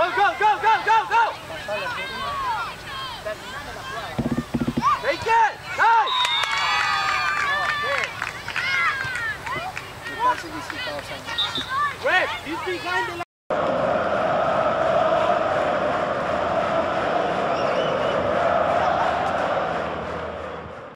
Go, go, go, go, go, go! Take it! Go! Ref, you behind the